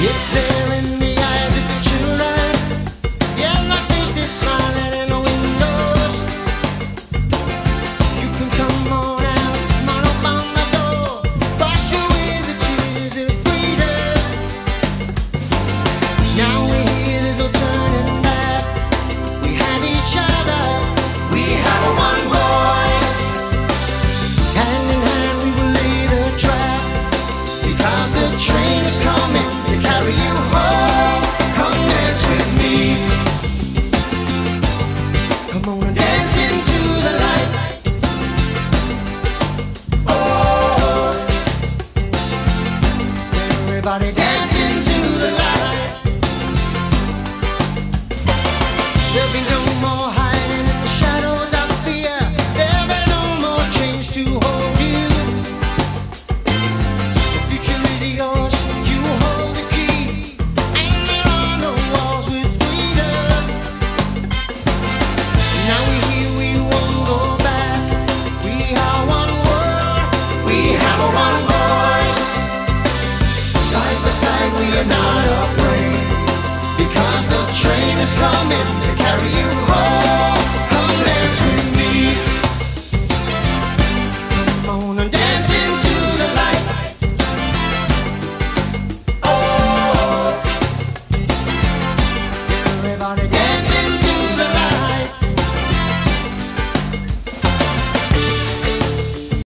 It's there in the eyes of the children. Face is smiling in the windows. You can come on out, up on door. Away the tears of freedom. Now we're here, there's no turning back. We have each other, we have one voice. Hand in hand, we will lay the track. Because the train is coming Side by we are not afraid. Because the train is coming to